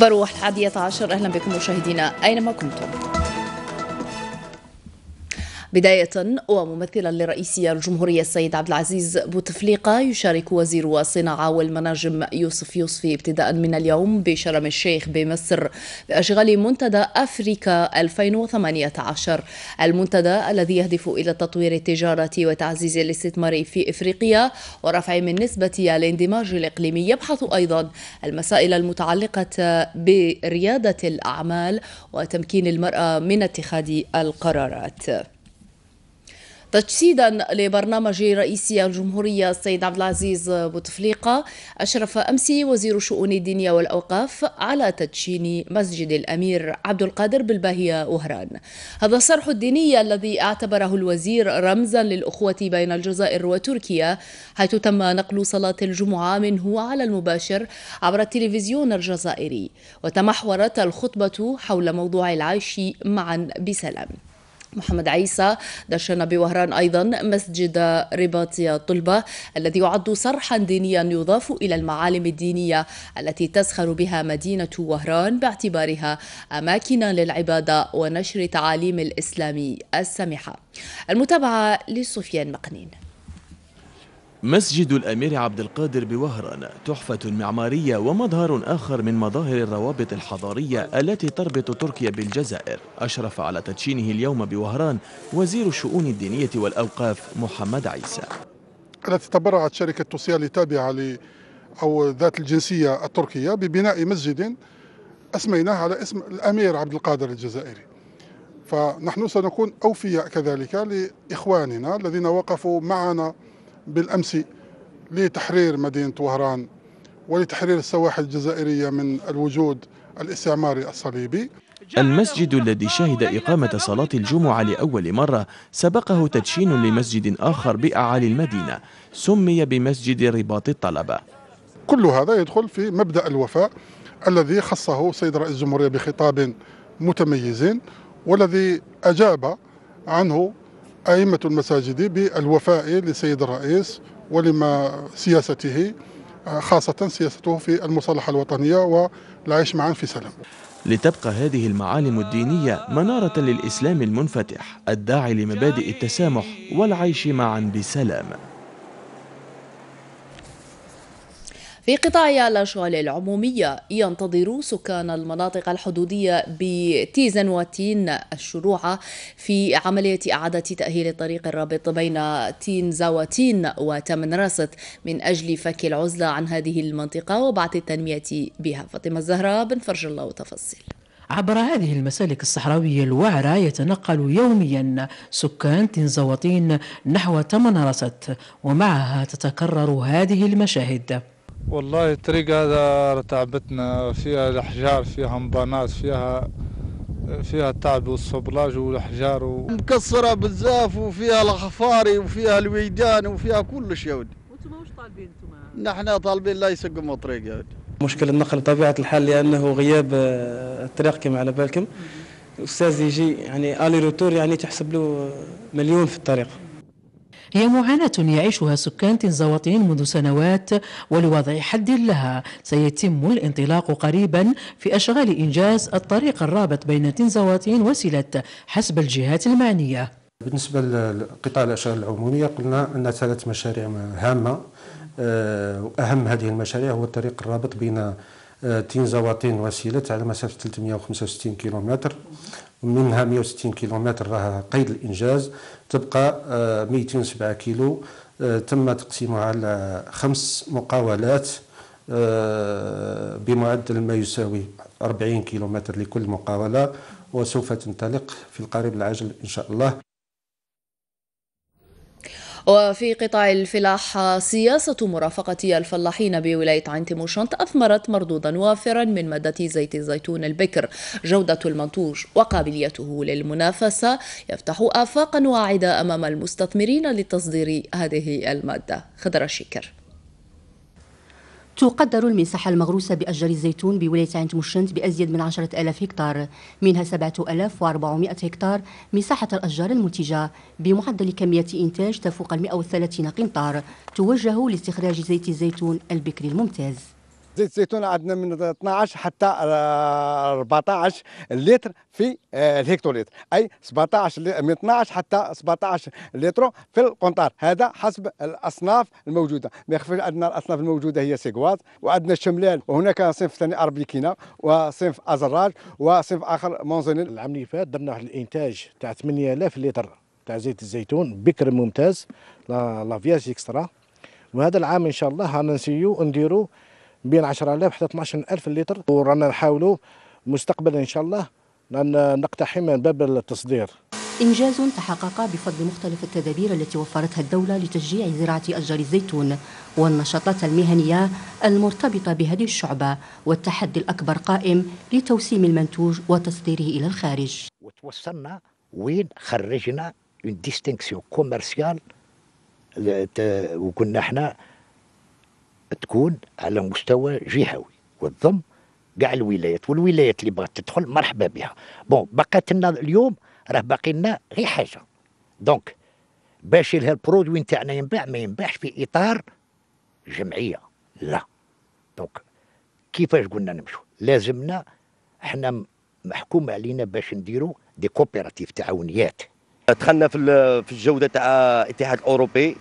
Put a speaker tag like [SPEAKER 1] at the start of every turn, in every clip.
[SPEAKER 1] أخبار الحادية عشر. أهلا بكم مشاهدينا أينما كنتم. بداية وممثلا لرئيس الجمهورية السيد عبد العزيز بوتفليقة يشارك وزير الصناعة والمناجم يوسف يوسفي ابتداء من اليوم بشرم الشيخ بمصر بأشغال منتدى أفريكا 2018 المنتدى الذي يهدف إلى تطوير التجارة وتعزيز الاستثمار في إفريقيا ورفع من نسبة الاندماج الإقليمي يبحث أيضا المسائل المتعلقة بريادة الأعمال وتمكين المرأة من اتخاذ القرارات. تجسيدا لبرنامج رئيس الجمهورية السيد عبد العزيز بوتفليقة أشرف أمس وزير الشؤون الدينية والأوقاف على تدشين مسجد الأمير عبد القادر بالباهية وهران. هذا الصرح الديني الذي اعتبره الوزير رمزا للأخوة بين الجزائر وتركيا حيث تم نقل صلاة الجمعة منه على المباشر عبر التلفزيون الجزائري وتمحورت الخطبة حول موضوع العيش معا بسلام. محمد عيسى دشن بوهران أيضا مسجد رباطية طلبة الذي يعد صرحا دينيا يضاف إلى المعالم الدينية التي تزخر بها مدينة وهران باعتبارها أماكن للعبادة ونشر تعاليم الإسلام السمحة المتابعة لسفيان مقنين.
[SPEAKER 2] مسجد الأمير عبد القادر بوهران تحفة معمارية ومظهر آخر من مظاهر الروابط الحضارية التي تربط تركيا بالجزائر. أشرف على تدشينه اليوم بوهران وزير الشؤون الدينية والأوقاف محمد عيسى.
[SPEAKER 3] التي تبرعت شركة توسيال التابعة ل أو ذات الجنسية التركية ببناء مسجد أسميناه على اسم الأمير عبد القادر الجزائري. فنحن سنكون أوفياء كذلك لإخواننا الذين وقفوا معنا بالأمس لتحرير مدينة وهران ولتحرير السواحل الجزائرية من الوجود الاستعماري الصليبي.
[SPEAKER 2] المسجد الذي شهد إقامة صلاة الجمعة لأول مرة سبقه تدشين لمسجد آخر بأعالي المدينة سمي بمسجد رباط الطلبة.
[SPEAKER 3] كل هذا يدخل في مبدأ الوفاء الذي خصه سيد رئيس الجمهورية بخطاب متميز والذي أجاب عنه أئمة المساجد بالوفاء لسيد الرئيس ولما سياسته خاصة سياسته في المصالحة الوطنية والعيش معا في سلام.
[SPEAKER 2] لتبقى هذه المعالم الدينية منارة للإسلام المنفتح الداعي لمبادئ التسامح والعيش معا بسلام.
[SPEAKER 1] في قطاع الأشغال العمومية ينتظر سكان المناطق الحدودية بتيزن وتين الشروع في عملية إعادة تأهيل الطريق الرابط بين تين زاوتين وتمن راست من أجل فك العزلة عن هذه المنطقة وبعد التنمية بها. فاطمة الزهراء بن فرج الله وتفصيل
[SPEAKER 4] عبر هذه المسالك الصحراوية الوعرة يتنقل يوميا سكان تنزوطين نحو تمنرست ومعها تتكرر هذه المشاهد.
[SPEAKER 5] والله الطريق هذا تعبتنا فيها الأحجار فيها مبانات فيها فيها التعب والصبلاج والأحجار و...
[SPEAKER 6] مكسرة بزاف وفيها الخفاري وفيها الويدان وفيها كل شيء
[SPEAKER 4] وأنتم وش طالبين أنتم؟
[SPEAKER 6] نحن طالبين لا يسقموا الطريق يا
[SPEAKER 7] مشكل النقل بطبيعة الحال لأنه غياب الطريق كما على بالكم. الاستاذ يجي يعني آلي روتور يعني تحسب له مليون في الطريق.
[SPEAKER 4] هي معاناة يعيشها سكان تنزوطين منذ سنوات ولوضع حد لها. سيتم الانطلاق قريبا في أشغال إنجاز الطريق الرابط بين تنزوطين وسلة حسب الجهات المعنية.
[SPEAKER 8] بالنسبة لقطاع الأشغال العمومية قلنا أن ثلاث مشاريع هامة. أهم هذه المشاريع هو الطريق الرابط بين تنزوطين وسيلة على مسافة 365 كيلومتر. منها 160 كيلومتر راها قيد الإنجاز تبقى 207 كيلو تم تقسيمها على خمس مقاولات بمعدل ما يساوي 40 كيلومتر لكل مقاولة وسوف تنطلق في القريب العاجل إن شاء الله.
[SPEAKER 1] وفي قطاع الفلاحة سياسة مرافقة الفلاحين بولاية عين تيموشنت أثمرت مردودا وافرا من مادة زيت الزيتون البكر. جودة المنتوج وقابليته للمنافسة يفتح آفاقا واعدة أمام المستثمرين لتصدير هذه المادة. خضر الشكر.
[SPEAKER 9] تقدر المساحة المغروسة بأشجار الزيتون بولاية عين مشنت بأزيد من عشرة ألاف هكتار. منها سبعة ألاف وأربعمائة هكتار مساحة الأشجار المنتجة بمعدل كمية إنتاج تفوق المئة وثلاثين قنطار توجه لاستخراج زيت الزيتون البكري الممتاز.
[SPEAKER 10] زيت الزيتون عندنا من 12 حتى 14 لتر في آه، الهكتوليتر. أي 17 من 12 حتى 17 لتر في القنطار. هذا حسب الأصناف الموجودة. ما يخفيش عندنا الأصناف الموجودة هي سيغواز وعندنا الشملال وهناك صنف ثاني أربيكينا وصنف ازراج وصنف آخر مونزونيل.
[SPEAKER 11] العام اللي فات درنا واحد الإنتاج تاع 8000 لتر تاع زيت الزيتون بكر ممتاز لا فياج إكسترا. وهذا العام إن شاء الله رانا نسيو نديرو بين 10000 حتى 12000 لتر. ورانا نحاولوا مستقبلا إن شاء الله نقتحم باب التصدير.
[SPEAKER 9] إنجاز تحقق بفضل مختلف التدابير التي وفرتها الدولة لتشجيع زراعة أشجار الزيتون والنشاطات المهنية المرتبطة بهذه الشعبة والتحدي الأكبر قائم لتوسيم المنتوج وتصديره إلى الخارج.
[SPEAKER 12] وتوصلنا وين خرجنا une distinction commerciale وكنا إحنا تكون على مستوى جهوي وتضم كاع الولايات والولايات اللي بغات تدخل مرحبا بها. bon بقات لنا اليوم راه باقي لنا غير حاجة. donc باش ال produit نتاعنا ينباع ما ينباعش في إطار جمعية. لا. donc كيفاش قلنا نمشوا لازمنا إحنا محكوم علينا باش نديروا دي كوبيراتيف تعاونيات.
[SPEAKER 13] دخلنا في في الجودة تاع الاتحاد الأوروبي.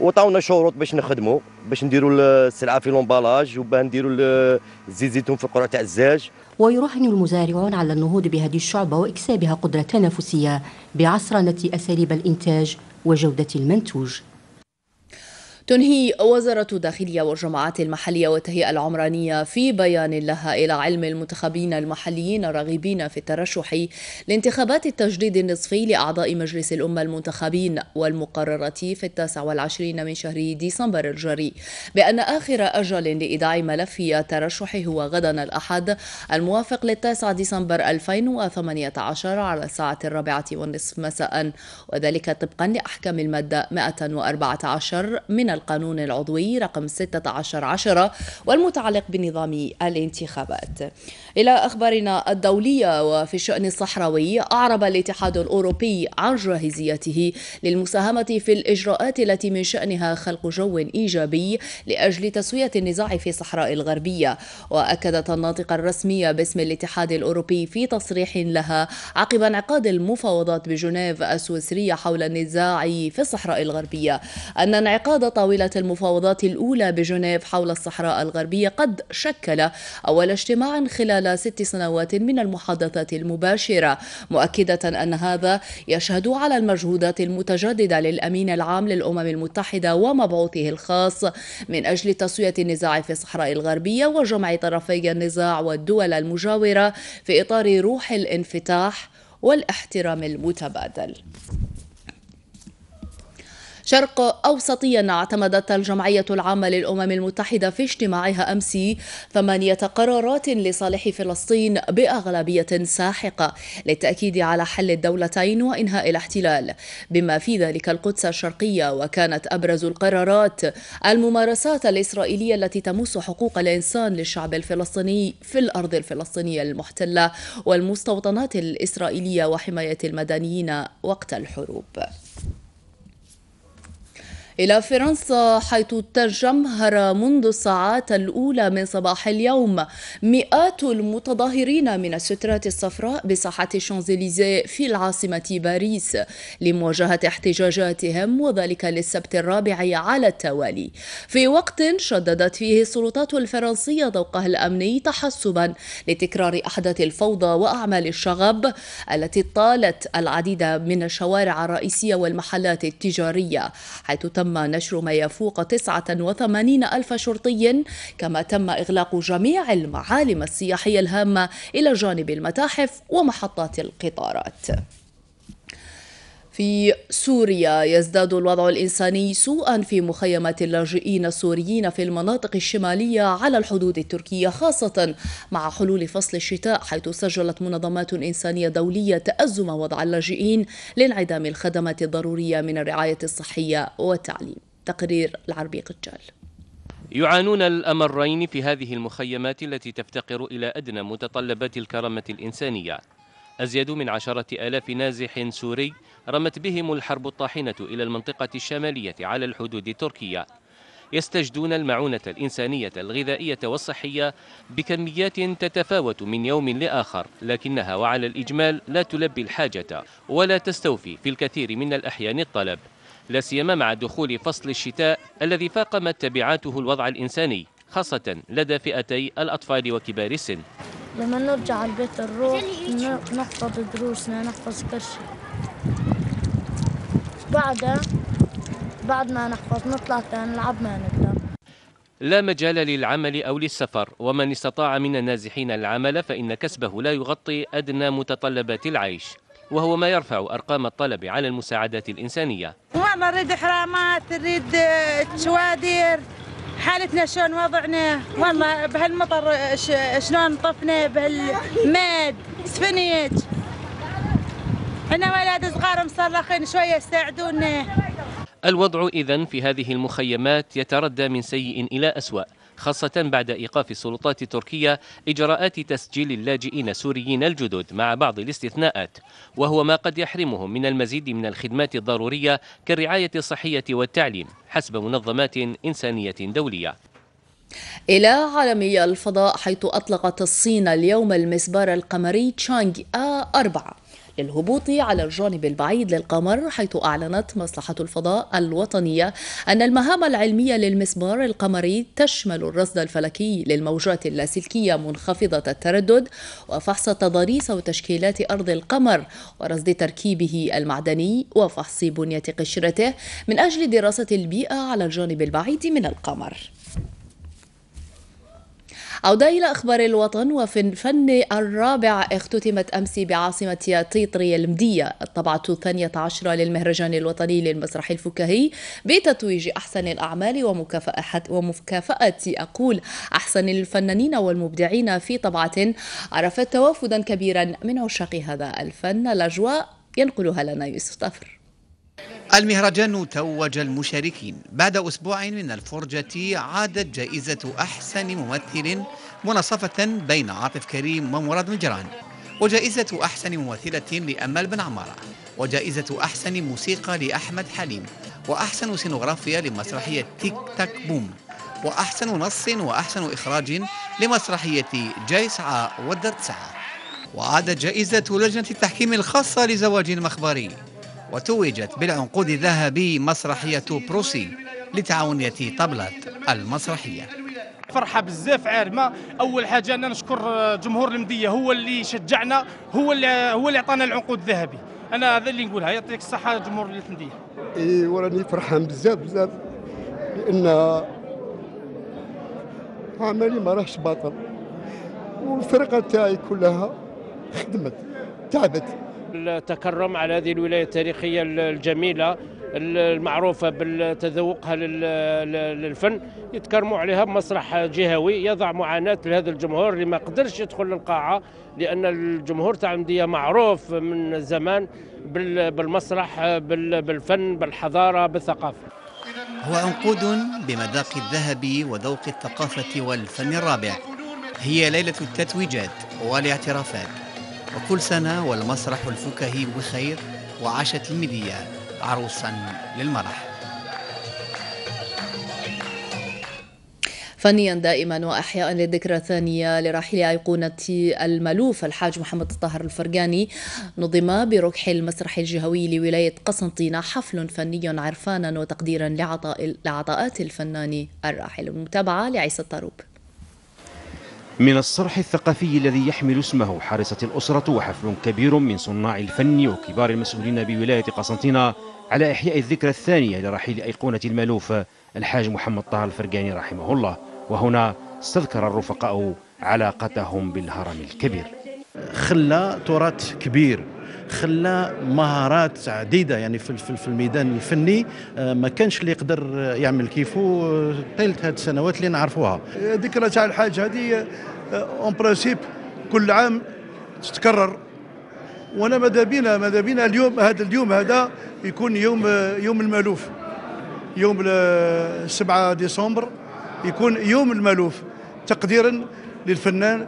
[SPEAKER 13] وطاونا شروط باش نخدموا باش نديروا السلعة في لومبالاج وباه نديروا الزيت زيتون في القرعه تاع الزاج.
[SPEAKER 9] ويراهن المزارعون على النهوض بهذه الشعبة وإكسابها قدرة تنافسية بعصرنة أساليب الإنتاج وجودة المنتوج.
[SPEAKER 1] تنهي وزارة الداخلية والجماعات المحلية والتهيئة العمرانية في بيان لها إلى علم المنتخبين المحليين الراغبين في الترشح لانتخابات التجديد النصفي لأعضاء مجلس الأمة المنتخبين والمقررة في التاسع والعشرين من شهر ديسمبر الجاري. بأن آخر أجل لإيداع ملف الترشح هو غدا الأحد الموافق للتاسع ديسمبر 2018 على الساعة الرابعة والنصف مساء وذلك طبقا لأحكام المادة 114 من القانون العضوي رقم 16 عشرة والمتعلق بنظام الانتخابات. إلى أخبارنا الدولية وفي الشأن الصحراوي أعرب الاتحاد الأوروبي عن جاهزيته للمساهمة في الإجراءات التي من شأنها خلق جو إيجابي لأجل تسوية النزاع في الصحراء الغربية. وأكدت الناطقة الرسمية باسم الاتحاد الأوروبي في تصريح لها عقب انعقاد المفاوضات بجنيف السويسرية حول النزاع في الصحراء الغربية أن انعقاد طاولة المفاوضات الأولى بجنيف حول الصحراء الغربية قد شكل أول اجتماع خلال ست سنوات من المحادثات المباشرة مؤكدة أن هذا يشهد على المجهودات المتجددة للأمين العام للأمم المتحدة ومبعوثه الخاص من أجل تسوية النزاع في الصحراء الغربية وجمع طرفي النزاع والدول المجاورة في إطار روح الانفتاح والاحترام المتبادل. شرق أوسطيا اعتمدت الجمعية العامة للأمم المتحدة في اجتماعها أمس ثمانية قرارات لصالح فلسطين بأغلبية ساحقة للتأكيد على حل الدولتين وإنهاء الاحتلال. بما في ذلك القدس الشرقية وكانت أبرز القرارات الممارسات الإسرائيلية التي تمس حقوق الإنسان للشعب الفلسطيني في الأرض الفلسطينية المحتلة والمستوطنات الإسرائيلية وحماية المدنيين وقت الحروب. إلى فرنسا حيث تجمهر منذ الساعات الأولى من صباح اليوم. مئات المتظاهرين من السترات الصفراء بساحة الشانزليزيه في العاصمة باريس لمواجهة احتجاجاتهم وذلك للسبت الرابع على التوالي. في وقت شددت فيه السلطات الفرنسية ذوقها الأمني تحسبا لتكرار أحداث الفوضى وأعمال الشغب التي طالت العديد من الشوارع الرئيسية والمحلات التجارية حيث تم تم نشر ما يفوق 89 ألف شرطي كما تم إغلاق جميع المعالم السياحية الهامة إلى جانب المتاحف ومحطات القطارات. في سوريا. يزداد الوضع الإنساني سوءا في مخيمات اللاجئين السوريين في المناطق الشمالية على الحدود التركية خاصة مع حلول فصل الشتاء حيث سجلت منظمات إنسانية دولية تأزم وضع اللاجئين لانعدام الخدمات الضرورية من الرعاية الصحية والتعليم. تقرير العربي قجال.
[SPEAKER 14] يعانون الأمرين في هذه المخيمات التي تفتقر إلى أدنى متطلبات الكرامة الإنسانية. أزيد من عشرة آلاف نازح سوري رمت بهم الحرب الطاحنة إلى المنطقة الشمالية على الحدود التركية يستجدون المعونة الإنسانية الغذائية والصحية بكميات تتفاوت من يوم لآخر لكنها وعلى الإجمال لا تلبي الحاجة ولا تستوفي في الكثير من الأحيان الطلب. لا سيما مع دخول فصل الشتاء الذي فاقمت تبعاته الوضع الإنساني خاصة لدى فئتي الأطفال وكبار السن.
[SPEAKER 15] لما نرجع البيت نروح نحفظ دروسنا نحفظ كل شيء. بعدها بعد ما نحفظ نطلع نلعب ما نقدر
[SPEAKER 14] لا مجال للعمل أو للسفر ومن استطاع من النازحين العمل فإن كسبه لا يغطي أدنى متطلبات العيش وهو ما يرفع أرقام الطلب على المساعدات الإنسانية.
[SPEAKER 16] والله نريد حرامات نريد شوادير حالتنا شلون؟ وضعنا؟ والله بهالمطر شلون طفنا؟ بهالماد سفنيج إحنا ولاد صغار مصرخين شوية يساعدونا.
[SPEAKER 14] الوضع إذن في هذه المخيمات يتردى من سيء إلى أسوأ خاصة بعد إيقاف السلطات التركية إجراءات تسجيل اللاجئين السوريين الجدد مع بعض الاستثناءات. وهو ما قد يحرمهم من المزيد من الخدمات الضرورية كالرعاية الصحية والتعليم حسب منظمات إنسانية دولية.
[SPEAKER 1] إلى عالمي الفضاء حيث أطلقت الصين اليوم المسبار القمري تشانغ آ 4 للهبوط على الجانب البعيد للقمر حيث أعلنت مصلحة الفضاء الوطنية أن المهام العلمية للمسبار القمري تشمل الرصد الفلكي للموجات اللاسلكية منخفضة التردد وفحص تضاريس وتشكيلات أرض القمر ورصد تركيبه المعدني وفحص بنية قشرته من أجل دراسة البيئة على الجانب البعيد من القمر. عودة إلى أخبار الوطن وفي الفن الرابع اختتمت أمس بعاصمة تيطري المدية الطبعة الثانية عشرة للمهرجان الوطني للمسرح الفكاهي بتتويج أحسن الأعمال ومكافأة ومكافأة أقول أحسن الفنانين والمبدعين في طبعة عرفت توافدا كبيرا من عشاق هذا الفن. الأجواء ينقلها لنا يوسف طفر
[SPEAKER 17] المهرجان توج المشاركين. بعد أسبوع من الفرجة عادت جائزة أحسن ممثل مناصفة بين عاطف كريم ومراد مجران وجائزة أحسن ممثلة لأمال بن عمارة وجائزة أحسن موسيقى لأحمد حليم وأحسن سينوغرافيا لمسرحية تيك تاك بوم وأحسن نص وأحسن إخراج لمسرحية جاي سعى ودرت سعى وعادت جائزة لجنة التحكيم الخاصة لزواج المخبري وتوجت بالعنقود الذهبي مسرحية بروسي لتعاونية طبلة المسرحية.
[SPEAKER 18] فرحة بزاف عارمة. أول حاجة أنا نشكر جمهور المدية هو اللي شجعنا هو اللي هو اللي عطانا العنقود الذهبي. أنا هذا اللي نقولها يعطيك الصحة جمهور المدية.
[SPEAKER 19] إي وراني فرحان بزاف بزاف لأن عملي ما راهش باطل والفرقة تاعي كلها خدمت تعبت.
[SPEAKER 20] التكرم على هذه الولاية التاريخية الجميلة المعروفة بتذوقها للفن. يتكرموا عليها بمسرح جهوي يضع معاناة لهذا الجمهور اللي ما قدرش يدخل للقاعة لأن الجمهور تاع المدية معروف من زمان بالمسرح بالفن بالحضارة بالثقافة.
[SPEAKER 17] هو عنقود بمذاق الذهب وذوق الثقافة والفن الرابع هي ليلة التتويجات والاعترافات. وكل سنة والمسرح الفكاهي بخير وعاشت المدية عروسا للمرح.
[SPEAKER 1] فنيا دائما واحياء للذكرى الثانية لراحل أيقونة الملوف الحاج محمد الطاهر الفرقاني نظم بركح المسرح الجهوي لولاية قسنطينة حفل فني عرفانا وتقديرا لعطاء لعطاءات الفنان الراحل. المتابعه لعيسى الطاروب.
[SPEAKER 21] من الصرح الثقافي الذي يحمل اسمه حارسة الأسرة وحفل كبير من صناع الفن وكبار المسؤولين بولاية قسنطينة على إحياء الذكرى الثانية لرحيل أيقونة المألوف الحاج محمد طه الفرقاني رحمه الله. وهنا استذكر الرفقاء علاقتهم بالهرم الكبير.
[SPEAKER 22] خلى تراث كبير. خلى مهارات عديدة يعني في في الميدان الفني ما كانش اللي يقدر يعمل كيفو طيلة هذه السنوات اللي نعرفوها.
[SPEAKER 23] ذكرى تاع الحاج هذه en principe كل عام تتكرر. وأنا ماذا بينا؟ ماذا بينا اليوم هذا اليوم هذا يكون يوم يوم المألوف. يوم 7 ديسمبر يكون يوم المألوف. تقديرا للفنان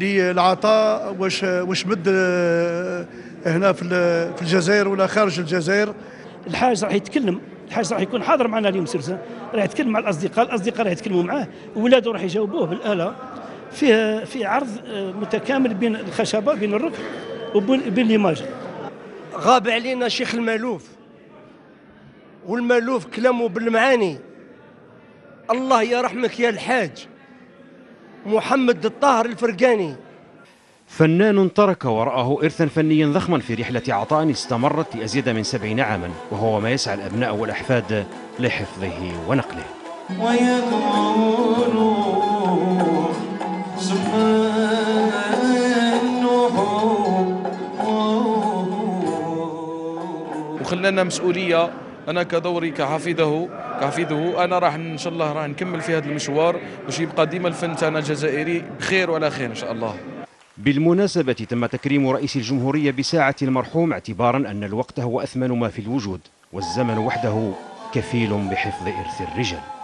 [SPEAKER 23] للعطاء واش واش مد هنا في الجزائر ولا خارج الجزائر.
[SPEAKER 24] الحاج راح يتكلم
[SPEAKER 25] الحاج راح يكون حاضر معنا اليوم سرسان راح يتكلم مع الأصدقاء الأصدقاء راح يتكلموا معاه. ولاده راح يجاوبوه بالآلة. فيه في عرض آه، متكامل بين الخشبة بين الركن وبين ليماج
[SPEAKER 26] غاب علينا شيخ المألوف. والمألوف كلامه بالمعاني. الله يرحمك يا الحاج. محمد الطاهر الفرقاني.
[SPEAKER 21] فنان ترك وراءه إرثا فنيا ضخما في رحلة عطاء استمرت لأزيد من سبعين عاما وهو ما يسعى الأبناء والأحفاد لحفظه ونقله.
[SPEAKER 22] وخلانا مسؤولية. أنا كدوري كحفيده كحفيده أنا راح إن شاء الله راح نكمل في هذا المشوار باش يبقى ديما الفن تاعنا الجزائري بخير وعلى خير إن شاء الله.
[SPEAKER 21] بالمناسبة تم تكريم رئيس الجمهورية بساعة المرحوم اعتبارا أن الوقت هو أثمن ما في الوجود والزمن وحده كفيل بحفظ إرث الرجال.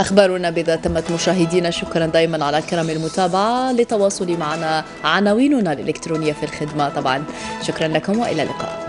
[SPEAKER 1] أخبارنا بذا تمت مشاهدينا شكرا دائما على كرم المتابعة. لتواصل معنا عناويننا الإلكترونية في الخدمة طبعا. شكرا لكم وإلى اللقاء.